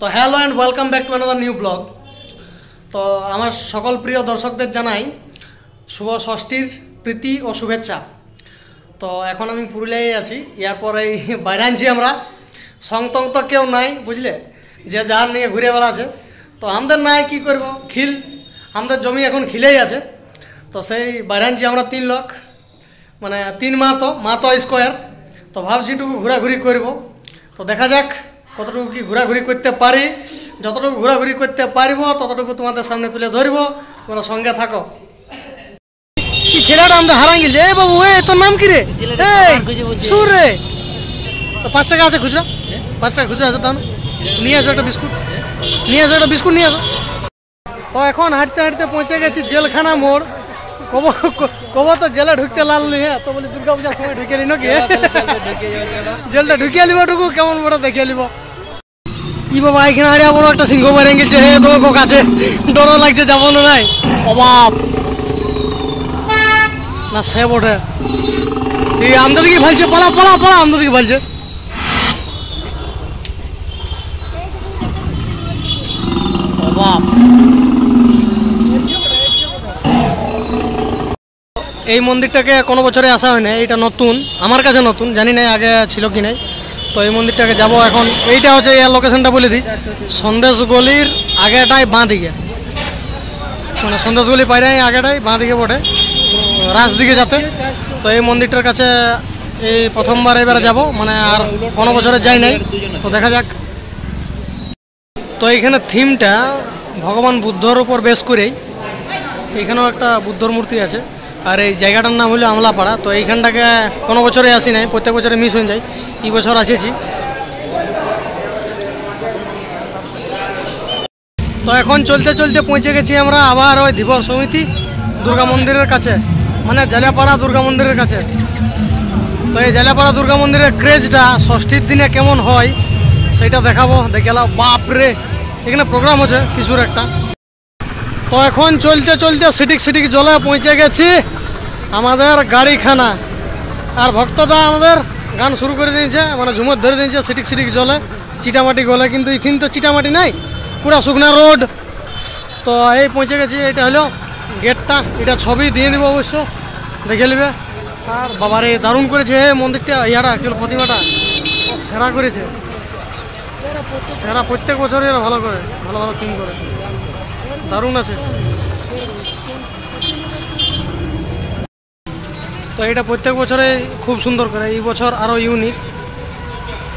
তো hello and welcome back to another new blog তো আমার সকল প্রিয় দর্শকদের জানাই শুভ ষষ্ঠীর প্রীতি ও শুভেচ্ছা। তো এখন আমি পুরুলিয়ায় আছি, এরপর এই বাইরে আনছি আমরা। সংতং তো কেউ নাই, বুঝলে? যে যার নিয়ে ঘুরে বেড়াচ্ছে। তো আমাদের নাই কি করব? খিল। আমাদের জমি এখন খিলেই আছে। তো সেই বাইরে আনছি আমরা তিন লোক। মানে তিন মাতো মাতো স্কোয়ার তো ভাবছি টুকু ঘোরাঘুরি করব। তো দেখা যাক। কতটুকু কি ঘোরাঘুরি করতে পারি যতটুকু ঘোরাঘুরি করতে পারব ততটুকু তোমাদের সামনে তুলে ধরব। তোমরা সঙ্গে থাকো। কি ছেলেটা আমাদের হারাই গেছে এ বাবু এ তোর নাম কি রে? আমার। সুর রে। তো পাঁচ টাকা আছে খুচরা পাঁচ টাকা খুচরা আছে তাহলে। নিয়ে আসো একটা বিস্কুট। নিয়ে আসো একটা বিস্কুট নিয়ে আসো। তো এখন হাঁটতে হাঁটতে পৌঁছে গেছি জেলখানা মোড়। কব কব তো জেলে ঢুকতে লাল নিয়ে তো বলি দুর্গা পূজার সময় ঢুকে নি নাকি? জেলটা ঢুকিয়ে লিব টুকু কেমন বড় দেখিয়ে লিব এখানে একটা সিংহ মারে গেছে। হে তোমার কাছে লাগছে, যাব না নাই? না, সে বটে। এই দিকে ভালছে পালা পালা পালা দিকে অভাব এই মন্দিরটাকে কোনো বছরে আসা হয় না এটা নতুন। আমার কাছে নতুন, জানি না আগে ছিল কি নাই। তো এই মন্দিরটাকে যাব এখন। এইটা হচ্ছে এই লোকেশনটা বলে দিই। সন্দেশ গলির আগেটাই বাঁ দিকে। মানে সন্দেশ গলি পাইরে আগেটাই বাঁ দিকে বটে। রাস দিকে যাতে। তো এই মন্দিরটার কাছে এই প্রথমবার এবারে যাব। মানে আর কোনো বছরে যাই নাই। তো দেখা যাক। তো এইখানে থিমটা ভগবান বুদ্ধর উপর বেশ করেই। এখানেও একটা বুদ্ধর মূর্তি আছে। আর এই জায়গাটার নাম হলো আমলাপাড়া। তো এইখানটাকে কোনো বছরে আসি নাই প্রত্যেক বছরে মিস হয়ে যায়। এই বছর আসেছি তো এখন চলতে চলতে পৌঁছে গেছি আমরা আবার ওই ধীবর সমিতি দুর্গা মন্দিরের কাছে মানে জালিয়াপাড়া দুর্গা মন্দিরের কাছে। তো এই জালিয়াপাড়া দুর্গা মন্দিরের ক্রেজটা ষষ্ঠীর দিনে কেমন হয় সেটা দেখাবো। দেখে এলাম, বাপ রে এখানে প্রোগ্রাম হচ্ছে কিছুর একটা। তো এখন চলতে চলতে সিটিক সিটিক জলে পৌঁছে গেছি আমাদের গাড়িখানা। আর ভক্তদা আমাদের গান শুরু করে দিয়েছে মানে ঝুমর ধরে দিয়েছে সিটিক সিটিক জলে। চিটামাটি গলে কিন্তু এখানে তো চিটামাটি নাই, পুরা শুকনা রোড। তো এই পৌঁছে গেছি, এটা হলো গেটটা, এটা ছবি দিয়ে দিব অবশ্য, দেখে নেবে। আর বাবারে, দারুণ করেছে মন্দিরটা, ইয়াটা কেউ প্রতিমাটা, সেরা করেছে। সেরা প্রত্যেক বছরই এরা ভালো করে, ভালো ভালো থিম করে। দারুণ আছে। তো এটা প্রত্যেক বছরে খুব সুন্দর করে, এই বছর আরও ইউনিক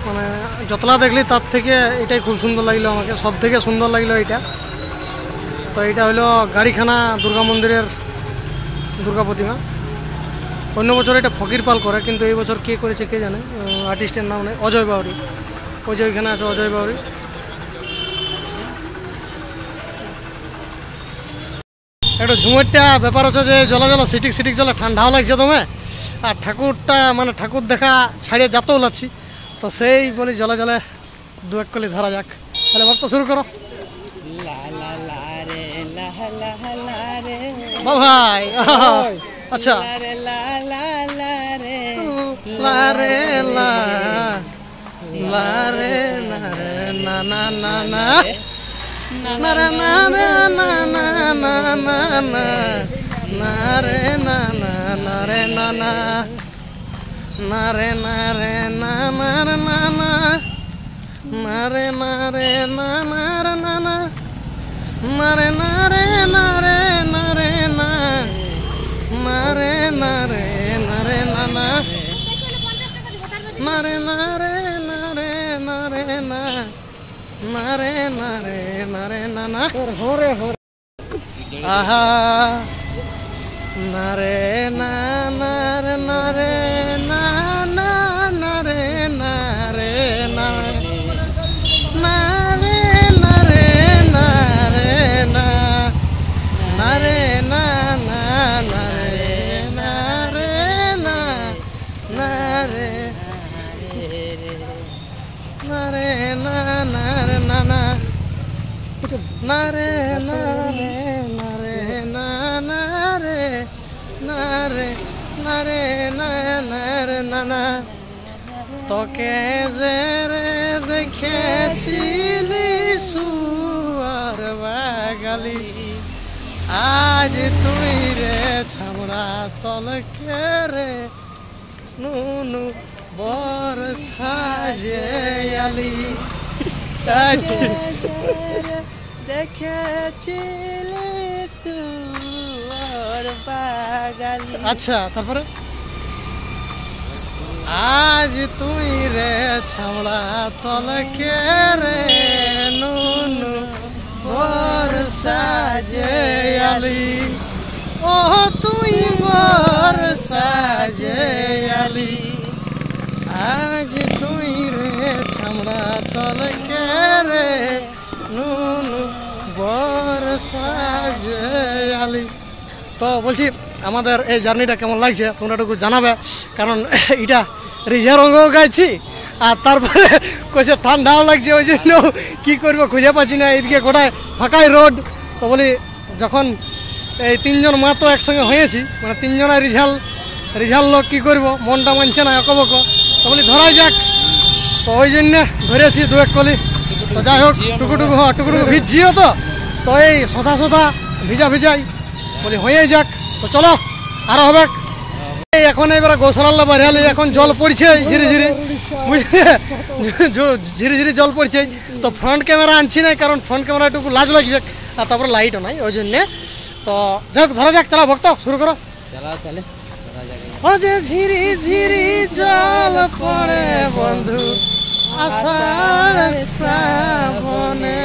মানে যতলা দেখলি তার থেকে এটাই খুব সুন্দর লাগল আমাকে সব থেকে সুন্দর লাগল এটা। তো এটা হলো গাড়িখানা দুর্গা মন্দিরের দুর্গা প্রতিমা। অন্য বছর এটা ফকির পাল করে, কিন্তু এই বছর কে করেছে কে জানে আর্টিস্টের নাম নেই, অজয় বাউরি ওই যে ওইখানে আছে অজয় বাউরি একটা ঝুমুরটা ব্যাপার হচ্ছে যে জলা জলা সিটিক সিটিক জলে ঠান্ডাও লাগছে তোমায় আর ঠাকুরটা মানে ঠাকুর দেখা ছাড়িয়ে যাতেও লাগছি তো সেই বলি জলে জলে দু এক কলি ধরা যাক তাহলে ভক্ত শুরু করো ভাই আচ্ছা না না রে না রে না না না না না না রে না না না রে না না না রে না রে না রে না না হরে হরে। আহা। না রে না না রে না রে না না রে, না না রে, না না না রে, না তোকে যে রে দেখেছিলি আলি আজ তুই রে ছামড়া তলকে রে, নুনু বর সাজে আলি। আচ্ছা তারপরে? আজ তুই রে ছামড়া তলকে রে নুনু বর সাজে আলি। ও তুই বর সাজে আলি। আজ তুই রে ছামড়া তলকে রে তো বলছি, আমাদের এই জার্নিটা কেমন লাগছে? তোমরা একটু জানাবে, কারণ এটা অঙ্গ গাইছি, আর তারপরে কইছে ঠান্ডাও লাগছে ওই জন্য কী করব খুঁজে পাচ্ছি না, এইদিকে গোটায় ফাঁকাই রোড। তো বলি, যখন এই তিনজন মা তো একসঙ্গে হয়েছি মানে তিনজনের রিঝাল রিঝাল লোক, কী করব? মনটা মানছে না, অকবক। তো বলি, ধরাই যাক। তো ওই জন্যে ধরেছি দু এক কলি। তো যাই হোক টুকুটুকু হ্যাঁ টুকুটুকু ভিজছিও তো। তো এই সদা সদা ভিজা ভিজাই। বলি হয়েই যাক। তো চলো আরও হবে। এই এখন এবার গোসলাল্লা বাড়ালে এখন জল পড়ছে ঝিরি ঝিরি। বুঝলে? ঝিরি ঝিরি জল পড়ছে। তো ফ্রন্ট ক্যামেরা আনছি না কারণ ফ্রন্ট ক্যামেরা একটু লাজ লাগবে আর তারপরে লাইটও নাই ওই জন্যে। তো যাই হোক ধরা যাক চলো ভক্ত শুরু করো। ও যে ঝিরি ঝিরি জল পড়ে বন্ধু। আষাঢ় শ্রাবণে।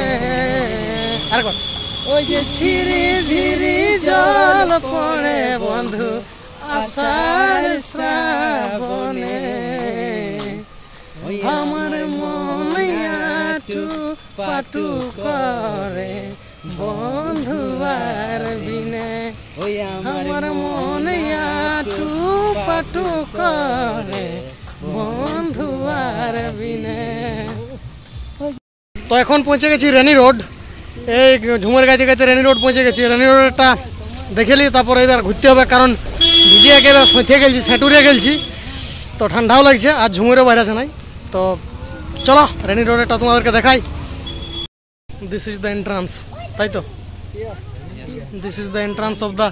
আর কর ওই যে ঝিরি ঝিরি জল পড়ে বন্ধু আষাঢ় শ্রাবণে। আমার মনে আটু পাটু করে বন্ধু আর বিনে। আমার মনে আটু পাটু করে বন্ধু আর বিনে। তো এখন পৌঁছে গেছি রেনি রোড। এই ঝুমের গাইতে গাইতে রেনি রোড পৌঁছে গেছি। রেনি রোডটা দেখেলি তারপরে এবার ঘুরতে হবে, কারণ ভিজে একেবারে সঁথে গেলছি সেটুরে গেলছি। তো ঠান্ডাও লাগছে, আর ঝুমুরে বাইরে আছে নাই। তো চলো, রেনি রোডটা তোমাদেরকে দেখাই। দিস ইজ দ্য এন্ট্রান্স তাই তো? This is the entrance of the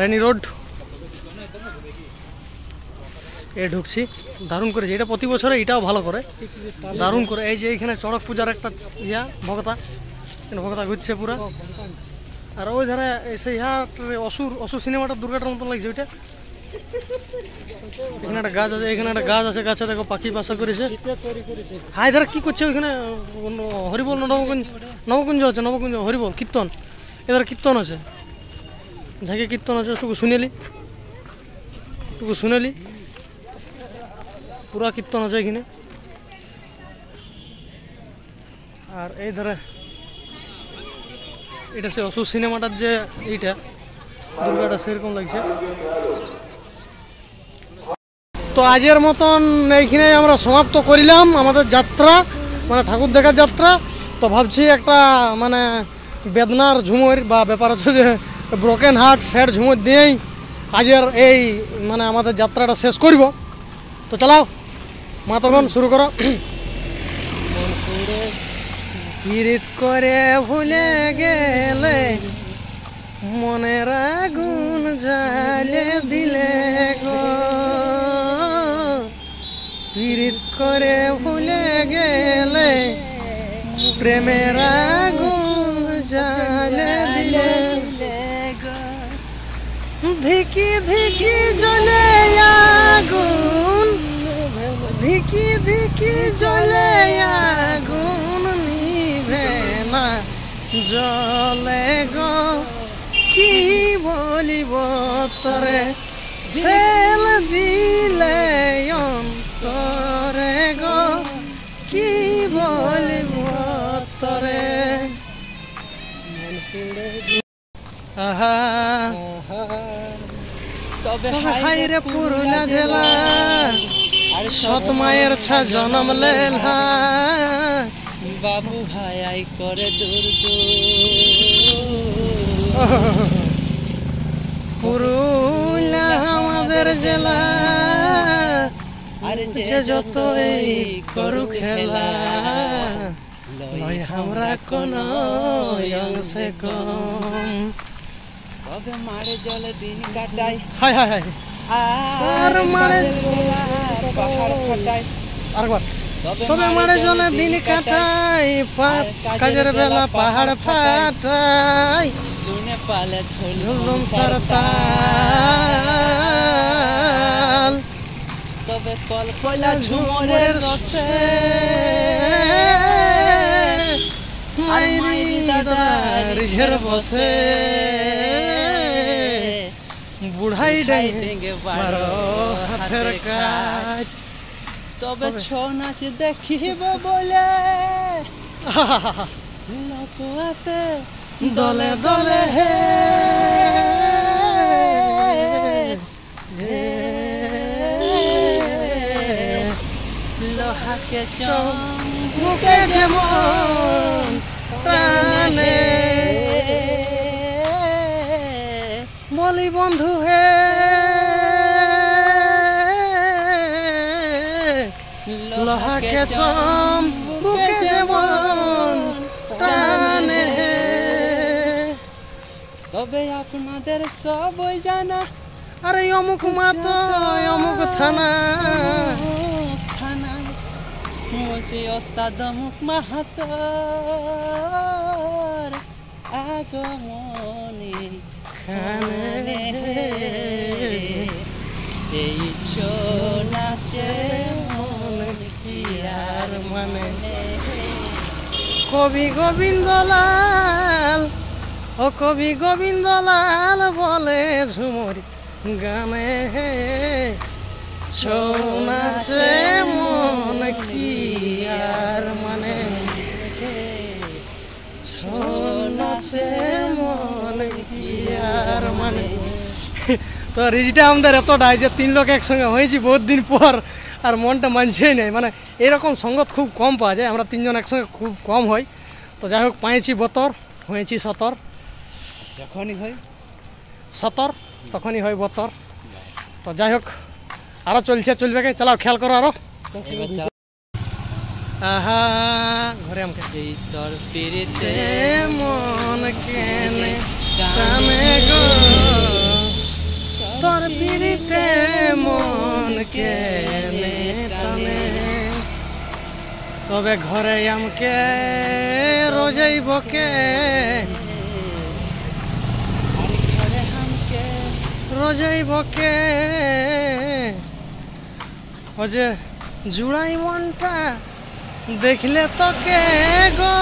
rainy road এ ঢুকছি। দারুণ করেছে। এটা প্রতি বছরে এটাও ভালো করে। দারুণ করে। এই যে এইখানে চড়ক পূজার একটা ইয়া, ভগতা। ভগতা ঘুরছে পুরা। আর ওই ধারে সেই হাট অসুর অসুর সিনেমাটা দুর্গাটার মতন লাগছে, ওইটা। এখানে একটা গাছ আছে, এখানে একটা গাছ আছে, গাছে দেখো পাখি বাসা করেছে। হাই ধারে কি করছে ওইখানে? হরিবল নবকুঞ্জ? নবকুঞ্জ আছে, নবকুঞ্জ, হরিবল, কীর্তন। এধারে কীর্তন আছে। ঝাঁকে কীর্তন আছে একটু শুনেলি। একটু শুনেলি। পুরা কীর্তন আছে এখানে আর এই ধারে, এটা সে অসুর সিনেমাটার যে এইটা, দুর্গাটা সেরকম লাগছে। তো আজের মতন এইখানে আমরা সমাপ্ত করিলাম আমাদের যাত্রা মানে ঠাকুর দেখার যাত্রা। তো ভাবছি একটা মানে বেদনার ঝুমুর বা ব্যাপার হচ্ছে যে ব্রোকেন হার্ট স্যাড ঝুমুর দিয়েই আজের এই মানে আমাদের যাত্রাটা শেষ করব। তো চালাও। মা তখন শুরু করো। পীড়িত করে ভুলে গেলে মনের আগুন জালে দিলে গো। পীড়িত করে ভুলে গেলে প্রেমের আগুন জালে দিলে ধিকি ধিকি জ্বলে আগুন ধিকি ধিকি জ্বলে আগুন নিভে না। জলে গো কি বলিব তরে? সেল দিলে অন্তরে গো কি বলিব তরে? আহা। তবে হাই রে পুরুলিয়া জেলা। সৎ মায়ের ছা জনম লেলহা বাবু ভাই আই করে দূর পুরুলিয়া আমাদের জেলা। আর যে যত এই করু খেলা। নয় আমরা কোনো অংশে কম। তবে মারে জলে দিন কাটাই হায় হায় হাই আর মারে কাজের বেলার পাহাড় ফাটাই আরেকবার। তবে মারে জলে দিন কাটাই কাজের বেলা পাহাড় ফাটাই শুনে পালে ঝুলুম সরতাল। তবে কল কয়লা ঝুমরের রসে। দাদা রিঝের বসে। বুড়াই ডেঙ্গে বারো হাতের কাজ। তবে ছৌ নাচ দেখিব বলে। লোক আছে দলে দলে হে। লোহাকে মুখে যেমন প্রাণে। বলি বন্ধু হে। লোহাকে চম বুকে যেমন প্রাণে তবে আপনাদের সবই জানা। আরে অমুক মাতো অমুক থানা। থানা মুচি ওস্তাদ মুখ মাহাতর। আগমনে এই ছৌ নাচে মন আর মানে কবি গোবিন্দলাল, ও কবি গোবিন্দলাল বলে ঝুমরি গানে, ছৌ নাচে তো রিজিটা আমাদের এতটাই যে তিন লোক একসঙ্গে হয়েছি বহুত দিন পর আর মনটা মানছেই নেই। মানে এরকম সঙ্গত খুব কম পাওয়া যায় আমরা তিনজন একসঙ্গে খুব কম হই। তো যাই হোক পাইছি বতর হয়েছি সতর। যখনই হয় সতর তখনই হয় বতর। তো যাই হোক আরও চলছে চলবে কে? চালাও খেয়াল করো আরও। এবার চাও আহা ঘরে আমাকে এই তোর পিড়িতে মন কেনে তোর পিড়িতে মন কেনে টানে। তবে ঘরে আমকে রোজাই বকে। রোজাই বকে। ও যে জুড়াই মনটা দেখলে তোকে গো।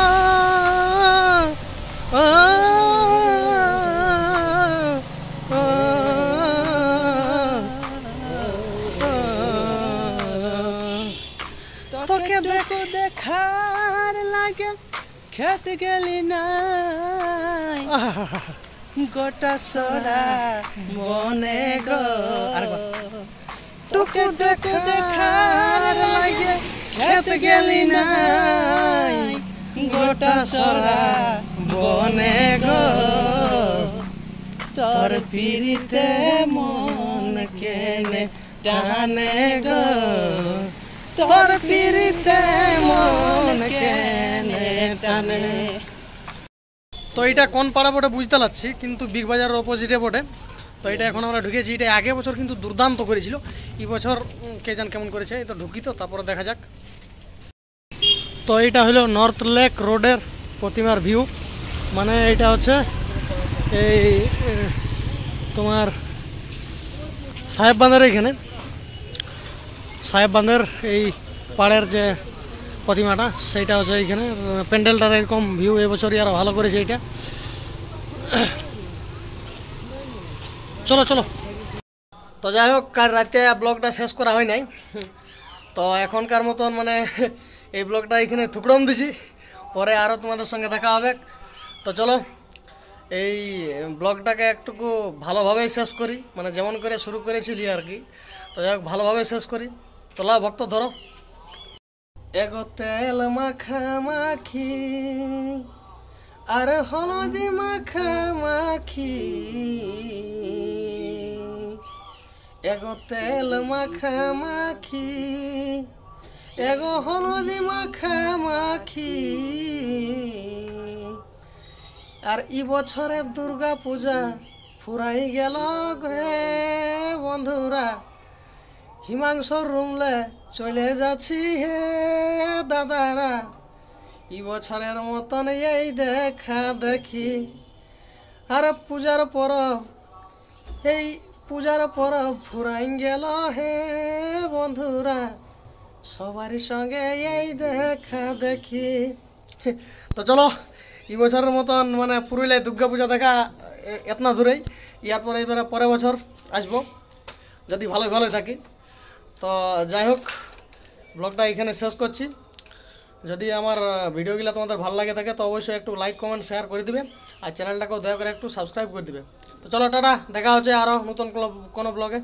ও, খেত গেলি নাই। গোটা সরা মনে গো। টুকু দেখো দেখার লাগে খেত গেলি নাই। গোটা সরা বনে গো। তোর পিড়িতে মন কেনে টানে গো। তোর পিড়িতে মন কেনে টানে তো এটা কোন পাড়া বটে বুঝতে পারছি, কিন্তু বিগ বাজারের অপোজিটে বটে। তো এটা এখন আমরা ঢুকেছি, এটা আগে বছর কিন্তু দুর্দান্ত করেছিল। এই বছর কে জান কেমন করেছে তো ঢুকি তো, তারপরে দেখা যাক। তো এটা হলো নর্থ লেক রোডের প্রতিমার ভিউ মানে এটা হচ্ছে এই তোমার সাহেব বাঁধের এইখানে। সাহেব বাঁধের এই পাড়ের যে প্রতিমাটা, সেইটা হচ্ছে এইখানে। প্যান্ডেলটার এরকম ভিউ এবছরই আরও ভালো করেছে এইটা। চলো চলো। তো যাই হোক, কাল রাতে ব্লগটা শেষ করা হয় নাই। তো এখনকার মতন মানে এই ব্লগটা এখানে থুকড়ম দিছি। পরে আরও তোমাদের সঙ্গে দেখা হবে। তো চলো, এই ব্লগটাকে একটুকু ভালোভাবেই শেষ করি। মানে যেমন করে শুরু করেছিলি আর কি। তো যাই হোক ভালোভাবে শেষ করি। তোলা ভক্ত ধরো। এগো তেল মাখা মাখি, আর হলদি মাখা মাখি। এগো তেল মাখা মাখি, এগো হলদি মাখা মাখি। আর ই বছরের দুর্গা পূজা ফুরাই গেল হে বন্ধুরা। হিমাংশর রুমলে চলে যাচ্ছি হে দাদারা। ই বছরের মতন এই দেখা দেখি। আর পূজার পরব, এই পূজার পরব ফুরাই গেল হে বন্ধুরা। সবারই সঙ্গে এই দেখা দেখি। তো চলো এই বছরের মতন মানে পুরুলিয়ায় দুর্গা পূজা দেখা এতনা দূরেই। ইয়ার পরে, এবারে পরের বছর আসব। যদি ভালো ভালো থাকি। তো যাই হোক ব্লগটা এখানে শেষ করছি। যদি আমার ভিডিওগুলো তোমাদের ভালো লাগে থাকে, তো অবশ্যই একটু লাইক কমেন্ট শেয়ার করে দিবে। আর চ্যানেলটাকেও দয়া করে একটু সাবস্ক্রাইব করে দিবে। তো চলো, টাটা, দেখা হচ্ছে আরও নতুন কোনো ব্লগে